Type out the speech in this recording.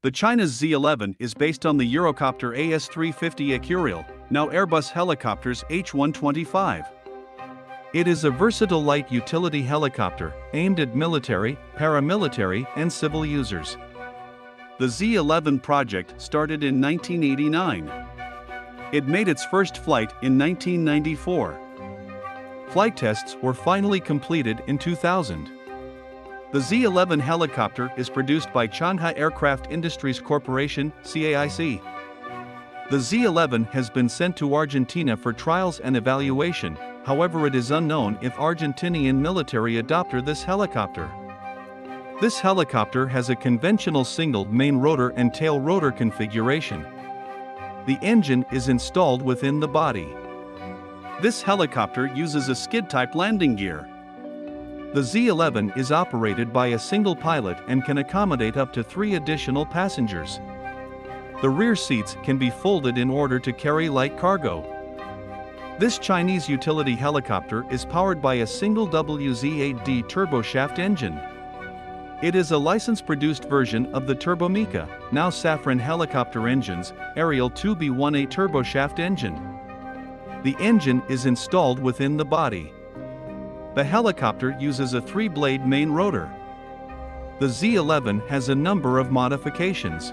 The China's Z-11 is based on the Eurocopter AS-350 Ecureuil, now Airbus Helicopters H-125. It is a versatile light utility helicopter aimed at military, paramilitary, and civil users. The Z-11 project started in 1989. It made its first flight in 1994. Flight tests were finally completed in 2000. The Z-11 helicopter is produced by Changhe Aircraft Industries Corporation, CAIC. The Z-11 has been sent to Argentina for trials and evaluation, however it is unknown if Argentinian military adopt this helicopter. This helicopter has a conventional single main rotor and tail rotor configuration. The engine is installed within the body. This helicopter uses a skid-type landing gear. The Z-11 is operated by a single pilot and can accommodate up to three additional passengers. The rear seats can be folded in order to carry light cargo. This Chinese utility helicopter is powered by a single WZ-8D turboshaft engine. It is a license-produced version of the Turbomeca, now Safran helicopter engines, Arriel 2B1A turboshaft engine. The engine is installed within the body. The helicopter uses a three-blade main rotor. The Z-11 has a number of modifications.